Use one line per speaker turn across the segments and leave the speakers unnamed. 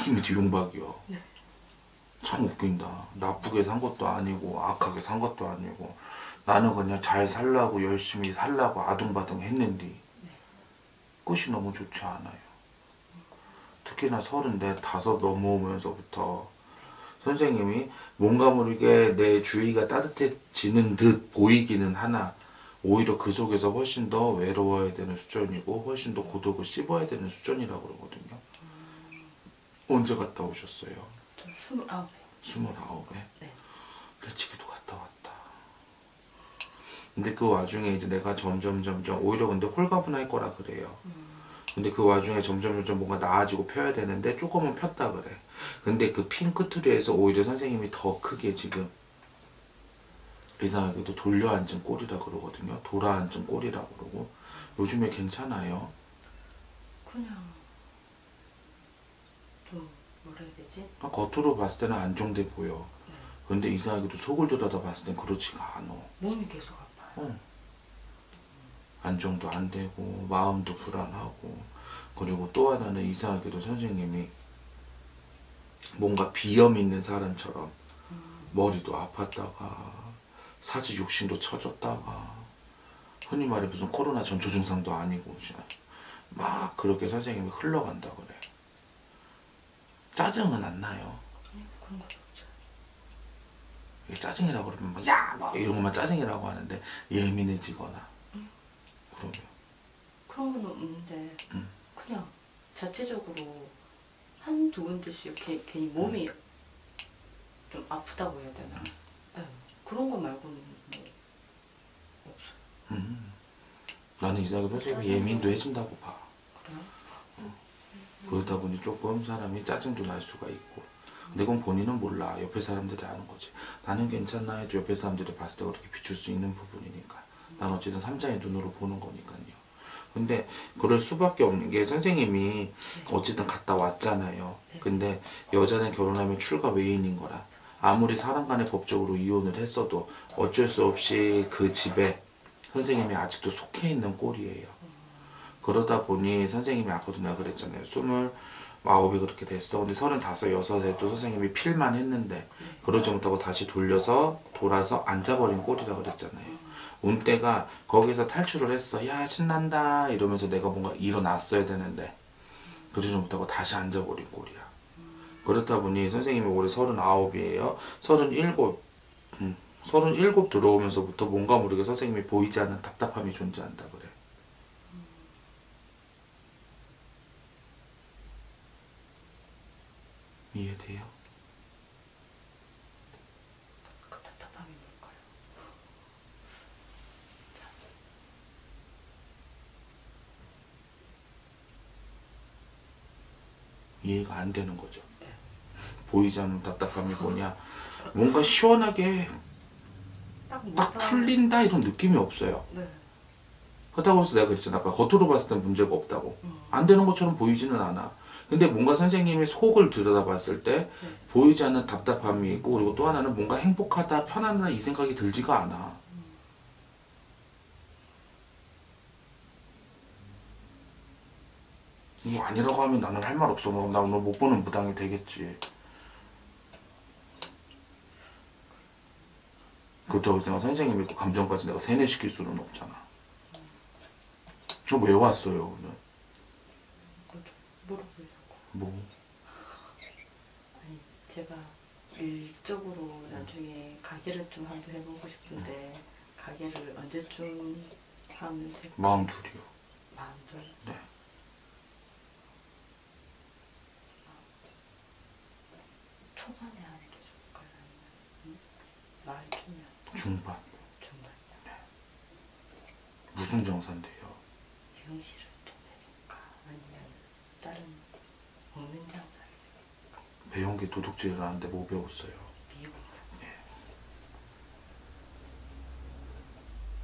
선생님이 뒤용박이요.
네.
참 웃긴다. 나쁘게 산 것도 아니고 악하게 산 것도 아니고 나는 그냥 잘 살라고 열심히 살라고 아둥바둥 했는데 끝이 너무 좋지 않아요. 특히나 서른네 다섯 넘어오면서부터 선생님이 뭔가 모르게 내 주위가 따뜻해지는 듯 보이기는 하나 오히려 그 속에서 훨씬 더 외로워야 되는 수준이고 훨씬 더 고독을 씹어야 되는 수준이라고 그러거든요. 언제 갔다 오셨어요?
저 스물아홉에.
스물아홉에?
네.
일찍이도 갔다 왔다. 근데 그 와중에 이제 내가 점점 점점 오히려 근데 홀가분할 거라 그래요. 근데 그 와중에 점점 점점 뭔가 나아지고 펴야 되는데 조금은 폈다 그래. 근데 그 핀 끝으로해서 오히려 선생님이 더 크게 지금 이상하게도 돌려 앉은 꼴이라 그러거든요. 돌아 앉은 꼴이라 그러고 요즘에 괜찮아요.
그냥 좀 뭐라 해야 되지?
아, 겉으로 봤을 때는 안정돼 보여.
네.
근데 이상하게도 속을 들여다 봤을 땐 그렇지가 않아.
몸이 계속 아파요.
어. 안정도 안 되고 마음도 불안하고 그리고 또 하나는 이상하게도 선생님이 뭔가 비염 있는 사람처럼 머리도 아팠다가 사지 육신도 처졌다가 흔히 말해 무슨 코로나 전초 증상도 아니고 막 그렇게 선생님이 흘러간다 그래 짜증은 안 나요 짜증이라고 그러면 막 야! 막 이런 것만 짜증이라고 하는데 예민해지거나 그러면
그런 건 없는데
음.
그냥 자체적으로 한두 군데씩 개- 괜히 몸이 좀 아프다고 해야 되나? 네. 그런 거 말고는 뭐 없어요.
음. 나는 이상하게 예민도 해준다고 봐
그래요?
그러다 보니 조금 사람이 짜증도 날 수가 있고. 근데 그건 본인은 몰라. 옆에 사람들이 아는 거지. 나는 괜찮나 해도 옆에 사람들이 봤을 때 그렇게 비출 수 있는 부분이니까. 난 어쨌든 삼자의 눈으로 보는 거니까요. 근데 그럴 수밖에 없는 게 선생님이 어쨌든 갔다 왔잖아요. 근데 여자는 결혼하면 출가 외인인 거라. 아무리 사람 간에 법적으로 이혼을 했어도 어쩔 수 없이 그 집에 선생님이 아직도 속해 있는 꼴이에요 그러다 보니 선생님이 아까도 내가 그랬잖아요. 스물 아홉이 그렇게 됐어. 근데 서른다섯, 여섯에도 선생님이 필만 했는데 그러지 못하고 다시 돌려서 돌아서 앉아버린 꼴이라 그랬잖아요. 운때가 거기서 탈출을 했어. 야 신난다 이러면서 내가 뭔가 일어났어야 되는데 그러지 못하고 다시 앉아버린 꼴이야. 그렇다 보니 선생님이 올해 서른아홉이에요. 서른일곱, 음, 서른일곱 들어오면서부터 뭔가 모르게 선생님이 보이지 않는 답답함이 존재한다 그래. 이해돼요?
그 답답함이 뭘까요?
이해가 안 되는 거죠.
네.
보이지 않는 답답함이 뭐냐? 뭔가 시원하게
딱,
딱 풀린다 이런 느낌이 없어요.
네.
그렇다고 해서 내가 그랬잖아. 아까 겉으로 봤을 땐 문제가 없다고.
음.
안 되는 것처럼 보이지는 않아. 근데 뭔가 선생님이 속을 들여다봤을 때
네.
보이지 않는 답답함이 있고 그리고 또 하나는 뭔가 행복하다, 편안하다 이 생각이 들지가 않아. 이거 아니라고 하면 나는 할 말 없어. 나 오늘 못 보는 무당이 되겠지. 그렇다고 해서 선생님이 그 감정까지 내가 세뇌시킬 수는 없잖아. 저 왜 왔어요 오늘?
물어보려고.
뭐?
아니 제가 일적으로 나중에 가게를 좀 한번 해보고 싶은데 가게를 언제쯤 하면 될까?
마음 둘이요.
마음들
네.
초반에 하는 게 좋을까요? 아니면 말쯤이면
중반.
중반
무슨 정사인데요?
미용실을 좀 해볼까? 아니면 다른 먹는 장사
게 도둑질을 하는데 뭐 배웠어요?
미용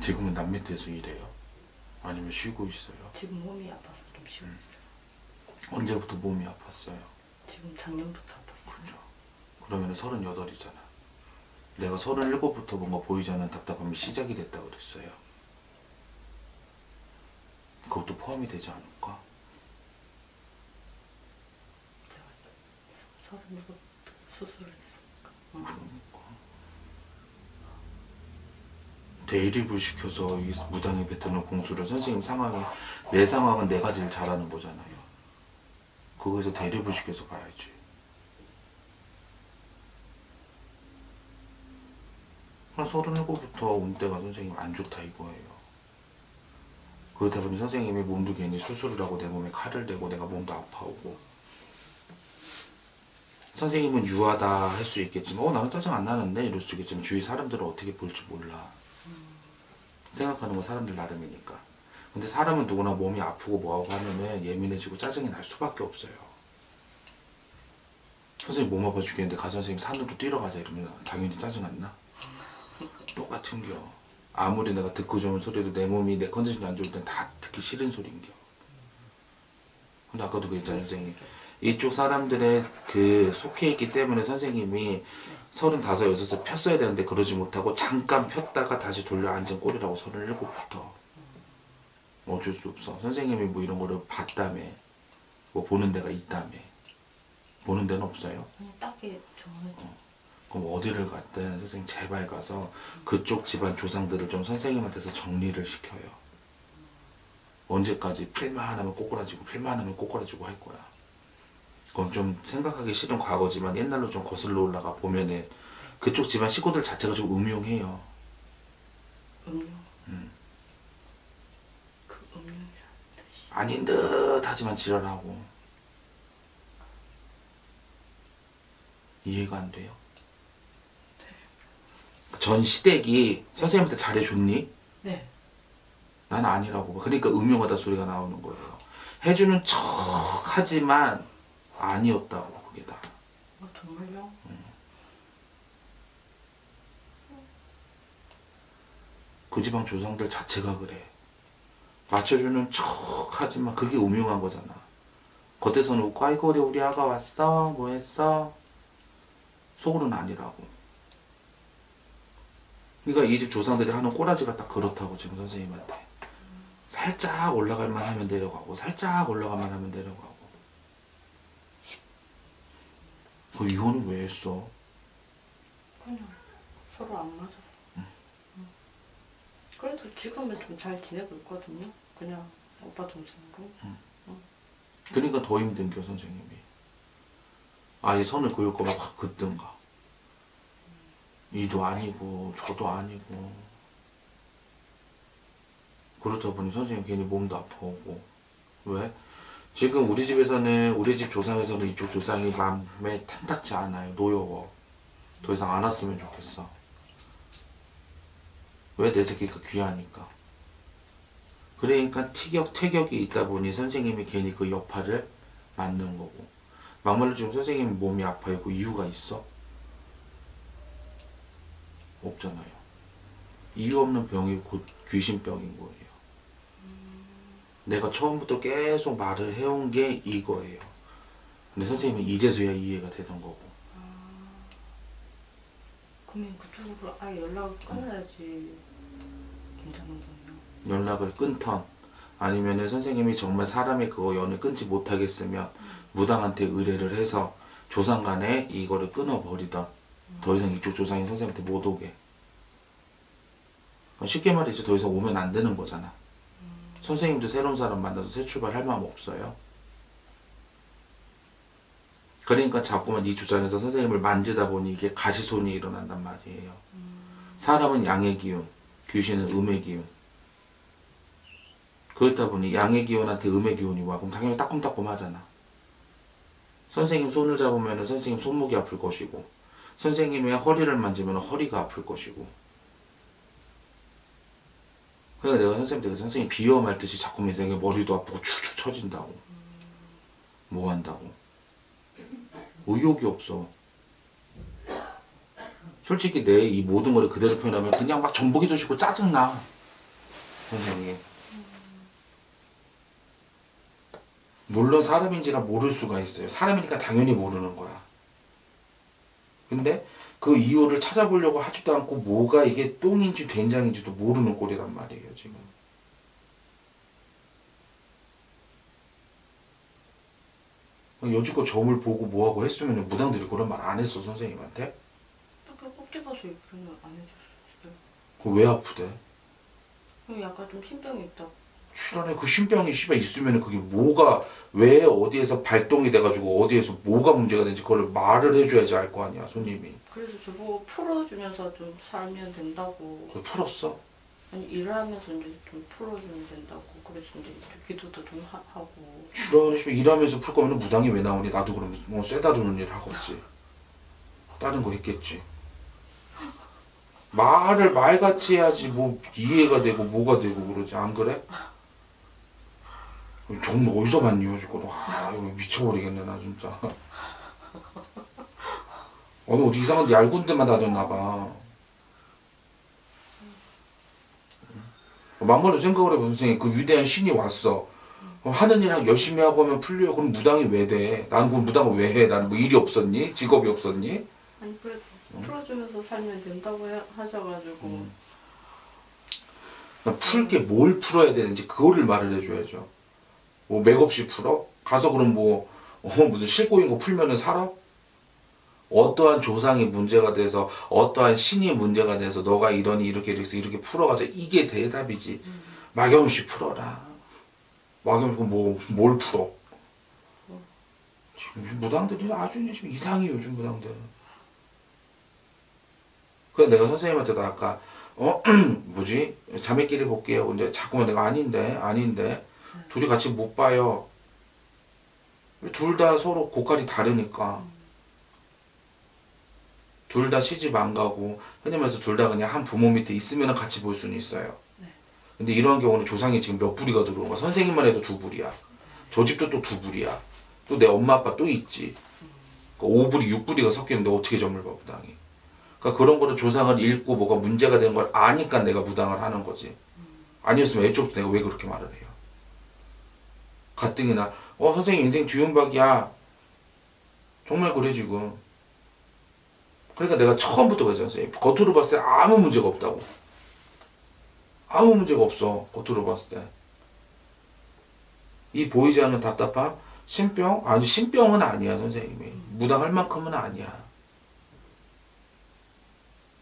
지금은 남 밑에서 일해요? 아니면 쉬고 있어요?
지금 몸이 아파서 좀 쉬고 있어요.
언제부터 몸이 아팠어요?
지금 작년부터 아팠어요.
그죠. 그러면 서른여덟이잖아. 내가 서른일곱부터 뭔가 보이지 않는 답답함이 시작이 됐다 그랬어요. 그것도 포함이 되지 않을까?
제가 서른일곱 수술을 했으니까. 응.
대리부 시켜서 이 무당에 뱉는 공수를 선생님 상황이 내 상황은 내가 제일 잘하는 거잖아요. 그거에서 대리부 시켜서 가야지. 한 서른일곱부터 운때가 선생님 안 좋다 이거예요. 그러다 보니 선생님이 몸도 괜히 수술을 하고 내 몸에 칼을 대고 내가 몸도 아파오고 선생님은 유하다 할 수 있겠지만 어 나는 짜증 안 나는데? 이럴 수 있겠지만 주위 사람들은 어떻게 볼지 몰라. 생각하는 건 사람들 나름이니까. 근데 사람은 누구나 몸이 아프고 뭐하고 하면은 예민해지고 짜증이 날 수밖에 없어요. 선생님 몸 아파 죽겠는데 가서 선생님 산으로 뛰러 가자 이러면 당연히 짜증 안 나? 똑같은 겨. 아무리 내가 듣고 좋은 소리도 내 몸이 내 컨디션이 안 좋을 땐 다 듣기 싫은 소리인겨. 근데 아까도 그랬잖아요 선생님 이쪽 사람들의 그 속해 있기 때문에 선생님이 서른다섯 여섯에 폈어야 되는데 그러지 못하고 잠깐 폈다가 다시 돌려 앉은 꼴이라고 서른일곱부터. 어쩔 수 없어. 선생님이 뭐 이런 거를 봤다며 뭐 보는 데가 있다며. 보는 데는 없어요.
딱히 정해져.
그럼 어디를 갔든 선생님 제발 가서 그쪽 집안 조상들을 좀 선생님한테서 정리를 시켜요. 언제까지 필만 하면 꼬꾸라지고 필만 하면 꼬꾸라지고 할 거야 그럼 좀 생각하기 싫은 과거지만 옛날로 좀 거슬러 올라가 보면은 그쪽 집안 식구들 자체가 좀 음흉해요.
음료.
음.
그 뜻이.
아닌 듯 하지만 지랄하고. 이해가 안 돼요. 전 시댁이 선생님한테 잘해줬니?
네.
난 아니라고. 그러니까 음흉하다 소리가 나오는 거예요. 해주는 척 하지만 아니었다고 그게 다.
어, 정말요?
그 지방 조상들 자체가 그래. 맞춰주는 척 하지만 그게 음흉한 거잖아. 겉에서는 웃고 아이고 우리 우리 아가 왔어? 뭐 했어? 속으로는 아니라고. 그러니까 이 집 조상들이 하는 꼬라지가 딱 그렇다고 지금 선생님한테. 살짝 올라갈만 하면 내려가고 살짝 올라가만 하면 내려가고. 그 이혼은 왜 했어?
그냥 서로 안 맞았어. 응. 그래도 지금은 좀 잘 지내고 있거든요. 그냥 오빠 동생으로.
그러니까 더 힘든 겨 선생님이 아예 선을 그을 거면 확 긋든가 이도 아니고 저도 아니고 그렇다 보니 선생님 괜히 몸도 아파오고 왜? 지금 우리 집에서는 우리 집 조상에서는 이쪽 조상이 마음에 탐탁지 않아요. 노여워. 더 이상 안 왔으면 좋겠어. 왜 내 새끼가 귀하니까? 그러니까 티격 태격이 있다 보니 선생님이 괜히 그 여파를 맞는 거고. 막말로 지금 선생님 몸이 아파 있고 이유가 있어? 없잖아요. 이유 없는 병이 곧 귀신병인 거예요 내가 처음부터 계속 말을 해온 게 이거예요. 근데 선생님은 이제서야 이해가 되는 거고.
그러면 그쪽으로 아예 연락을 끊어야지 괜찮은 거네요.
연락을 끊던 아니면은 선생님이 정말 사람의 그거 연을 끊지 못하겠으면 무당한테 의뢰를 해서 조상 간에 이거를 끊어버리던 더 이상 이쪽 조상이 선생님한테 못 오게. 그러니까 쉽게 말이지 더 이상 오면 안 되는 거잖아 선생님도 새로운 사람 만나서 새 출발할 마음 없어요. 그러니까 자꾸만 이 주장에서 선생님을 만지다 보니 이게 가시손이 일어난단 말이에요. 사람은 양의 기운 귀신은 음의 기운. 그렇다 보니 양의 기운한테 음의 기운이 와. 그럼 당연히 따끔따끔 하잖아. 선생님 손을 잡으면 선생님 손목이 아플 것이고 선생님의 허리를 만지면 허리가 아플 것이고 그러니까 내가 선생님한테 선생님 비염할 듯이 자꾸 매생이 머리도 아프고 축축 처진다고. 뭐 한다고. 의욕이 없어. 솔직히 내 이 모든 거를 그대로 표현하면 그냥 막 전복이도 싫고 짜증나. 선생님. 물론 사람인지라 모를 수가 있어요. 사람이니까 당연히 모르는 거야. 근데 그 이유를 찾아보려고 하지도 않고 뭐가 이게 똥인지 된장인지도 모르는 꼴이란 말이에요 지금 여지껏 점을 보고 뭐하고 했으면 무당들이 그런 말 안 했어 선생님한테?
딱히 꼭 집어서 얘기는 안 해줬어요.
그왜 아프대?
그냥 약간 좀 신병이 있다.
출안에 그 신병이 씨발 있으면 그게 뭐가 왜 어디에서 발동이 돼가지고 어디에서 뭐가 문제가 되는지 그걸 말을 해줘야지 알 거 아니야 손님이
그래서 저보고 풀어주면서 좀 살면 된다고.
그걸 풀었어?
아니 일을 하면서 이제 좀 풀어주면 된다고. 그래서 이제 기도도 좀 하, 하고.
출안에 씨발 일하면서 풀 거면 무당이 왜 나오니 나도 그럼 뭐 쇠다루는 일 하겠지 다른 거 했겠지 말을 말같이 해야지 뭐 이해가 되고 뭐가 되고 그러지 안 그래? 정말 어디서 봤니 요즘 아 이거 미쳐버리겠네 나 진짜 어느 어디 이상한 얇은 데만 다녔나 봐 막말로 생각을 해봐 선생님 그 위대한 신이 왔어 어, 하는 일 열심히 하고 하면 풀려요 그럼 무당이 왜 돼? 나는 그럼 무당을 왜 해? 나는 뭐 일이 없었니? 직업이 없었니?
아니 그래도 풀어주면서 살면 된다고 해- 하셔가지고.
음. 풀게 뭘 풀어야 되는지 그거를 말을 해줘야죠. 뭐 맥없이 풀어? 가서 그럼 뭐 어, 무슨 실고인 거 풀면은 살아? 어떠한 조상이 문제가 돼서 어떠한 신이 문제가 돼서 너가 이러니 이렇게 이렇게 이렇게 풀어가서 이게 대답이지.
음.
막염없이 풀어라. 막염없이 뭐뭘 풀어? 지금 무당들이 아주 지금 이상해 요즘 무당들. 그래 내가 선생님한테도 아까 어 뭐지 자매끼리 볼게요. 근데 자꾸만 내가 아닌데 아닌데 둘이 같이 못 봐요. 둘 다 서로 고깔이 다르니까. 둘 다 시집 안 가고 흔히 말해서 둘 다 그냥 한 부모 밑에 있으면 같이 볼 수는 있어요.
네.
근데 이런 경우는 조상이 지금 몇 부리가 들어온 거야. 선생님만 해도 두 부리야. 저 집도 또 두 부리야. 또 내 엄마 아빠 또 있지. 그러니까 5부리, 6부리가 섞이는데 어떻게 점을 봐, 무당이. 그러니까 그런 거를 조상을 읽고 뭐가 문제가 되는 걸 아니까 내가 무당을 하는 거지. 아니었으면 애초부터 내가 왜 그렇게 말을 해요. 가뜩이나 어 선생님 인생 뒤움박이야. 정말 그래 지금. 그러니까 내가 처음부터 그랬잖아 선생님. 겉으로 봤을 때 아무 문제가 없다고. 아무 문제가 없어 겉으로 봤을 때. 이 보이지 않는 답답함, 신병? 아니 신병은 아니야 선생님이. 무당할 만큼은 아니야.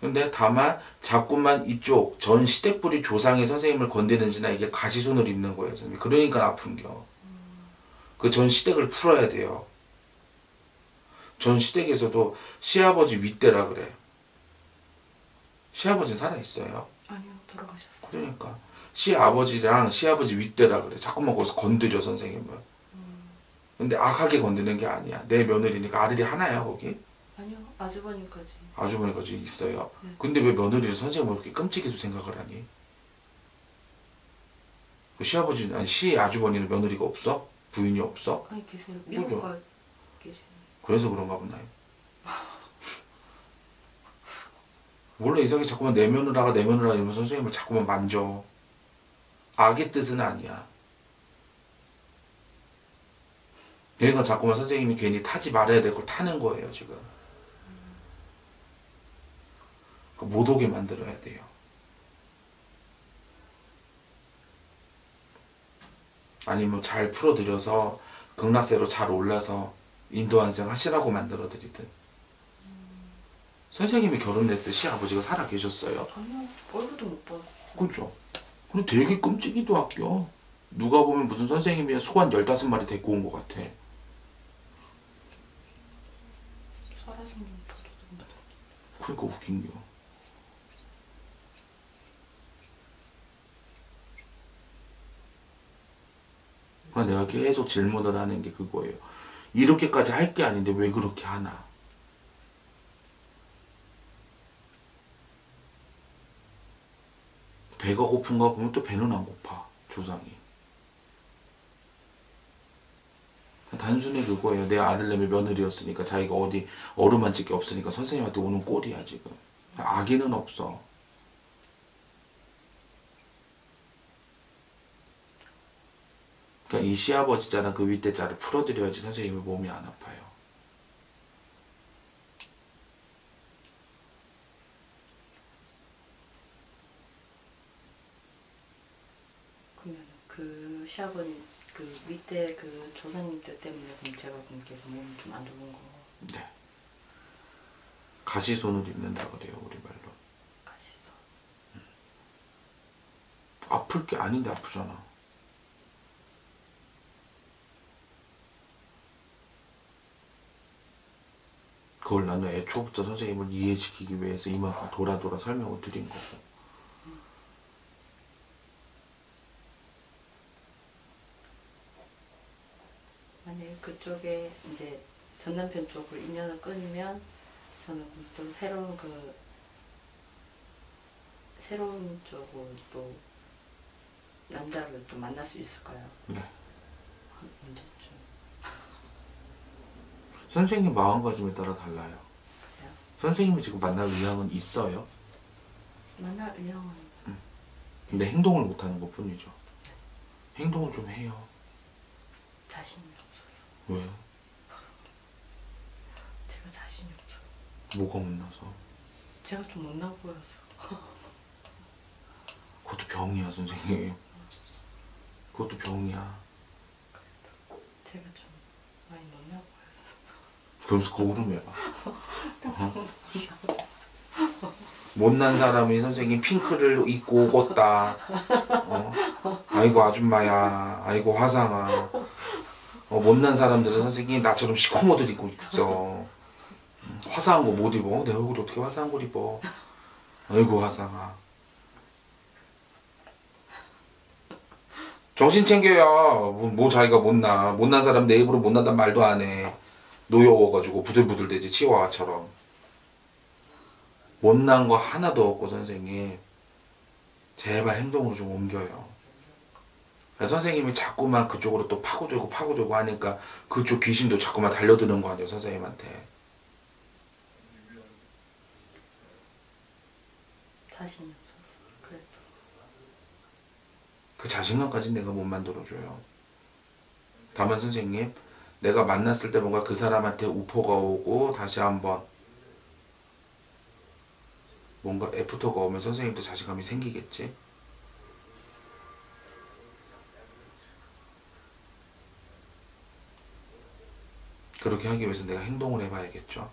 근데 다만 자꾸만 이쪽 전 시댁 뿌리 조상의 선생님을 건드는지나 이게 가시손을 입는 거예요 선생님. 그러니까 아픈 겨. 그 전 시댁을 풀어야 돼요. 전 시댁에서도 시아버지 윗대라 그래. 시아버지 살아있어요.
아니요 돌아가셨어요.
그러니까 시아버지랑 시아버지 윗대라 그래. 자꾸만 거기서 건드려 선생님을. 근데 악하게 건드는 게 아니야. 내 며느리니까 아들이 하나야 거기.
아니요 아주버님까지.
아주머니까지 있어요.
네.
근데 왜 며느리를 선생님을 그렇게 끔찍해서 생각을 하니? 그 시아버지 아니 시 아주버니는 며느리가 없어? 부인이 없어?
아니 계세요. 미국 가 계시는.
그래서 그런가 보나요? 원래 이상하게 자꾸만 내 며느라가 내 며느라 이러면서 선생님을 자꾸만 만져. 악의 뜻은 아니야. 얘가 자꾸만 선생님이 괜히 타지 말아야 될 걸 타는 거예요, 지금. 그못 오게 만들어야 돼요. 아니면 잘 풀어드려서 극락세로 잘 올라서 인도환생 하시라고 만들어드리든. 선생님이 결혼했을 때 시아버지가 살아 계셨어요.
아니요 얼굴도 못 봤어요.
그죠? 근데 되게 끔찍이도 학교. 누가 보면 무슨 선생님이 소관 15마리 데리고 온 것 같아.
살아생긴
그러니까 웃긴 겨. 그러니까 내가 계속 질문을 하는 게 그거예요. 이렇게까지 할 게 아닌데 왜 그렇게 하나? 배가 고픈가 보면 또 배는 안 고파. 조상이. 단순히 그거예요. 내 아들내미 며느리였으니까 자기가 어디 어루만질 게 없으니까 선생님한테 오는 꼴이야 지금. 악의는 없어. 그러니까 이 시아버지 자랑 그 윗대 자를 풀어드려야지 선생님의 몸이 안 아파요.
그러면 그 시아버님 그 밑에 그 조사님들 때문에 그럼 제가 계속 몸이 좀 안 좋은 거
네. 가시손을 입는다 그래요 우리 말로.
가시죠.
아플 게 아닌데 아프잖아. 그걸 나는 애초부터 선생님을 이해시키기 위해서 이만큼 돌아 돌아 설명을 드린 거고.
만약에 그쪽에 이제 전 남편 쪽으로 인연을 끊으면 저는 또 새로운 그 새로운 쪽으로 또 남자를 또 만날 수 있을까요?
네.
한 언제쯤?
선생님 마음가짐에 따라 달라요.
그래요?
선생님이 지금 만날 의향은 있어요.
만날 의향은
근데 행동을 못하는 것 뿐이죠. 행동을 좀 해요.
자신이 없어서
왜?
제가 자신이 없어서
뭐가 못나서?
제가 좀 못나 보여서
그것도 병이야 선생님. 그것도 병이야.
제가 좀
그러면서 거울을 왜 봐? 어? 못난 사람이 선생님 핑크를 입고 오겄다. 어? 아이고 아줌마야. 아이고 화상아. 어, 못난 사람들은 선생님 나처럼 시커먼 옷 입고 있어. 음, 화사한 거 못 입어. 내 얼굴이 어떻게 화사한 걸 입어. 아이고 화상아. 정신 챙겨요. 뭐, 뭐 자기가 못나. 못난 사람 내 입으로 못난단 말도 안 해. 노여워가지고 부들부들 되지 치와와처럼. 못난 거 하나도 없고 선생님. 제발 행동으로 좀 옮겨요. 그래서 선생님이 자꾸만 그쪽으로 또 파고들고 파고들고 하니까 그쪽 귀신도 자꾸만 달려드는 거 아니에요 선생님한테.
자신이 없어서 그래도
그 자신감까지 내가 못 만들어줘요. 다만 선생님, 내가 만났을 때 뭔가 그 사람한테 우포가 오고 다시 한번 뭔가 애프터가 오면 선생님도 자신감이 생기겠지? 그렇게 하기 위해서 내가 행동을 해봐야겠죠.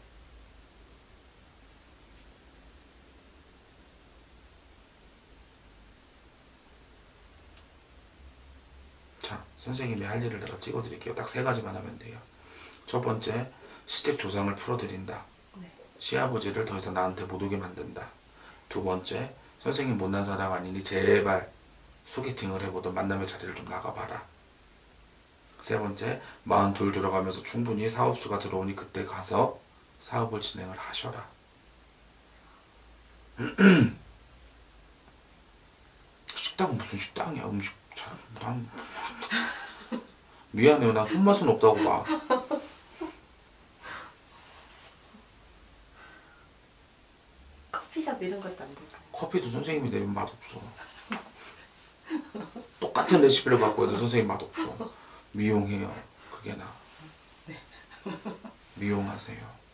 자, 선생님이 할 일을 내가 찍어드릴게요. 딱 세 가지만 하면 돼요. 첫 번째, 시댁 조상을 풀어드린다.
네.
시아버지를 더 이상 나한테 못 오게 만든다. 두 번째, 선생님 못난 사람 아니니 제발 소개팅을 해보던 만남의 자리를 좀 나가봐라. 세 번째, 마흔 둘 들어가면서 충분히 사업수가 들어오니 그때 가서 사업을 진행을 하셔라. 식당은 무슨 식당이야? 음식 잘, 난 미안해요. 난 손맛은 없다고 봐.
커피숍 이런 것도 안 될까요?
커피도 선생님이 내면 맛없어. 똑같은 레시피를 갖고 해도 선생님 맛없어. 미용해요. 그게 나. 미용하세요.